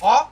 啊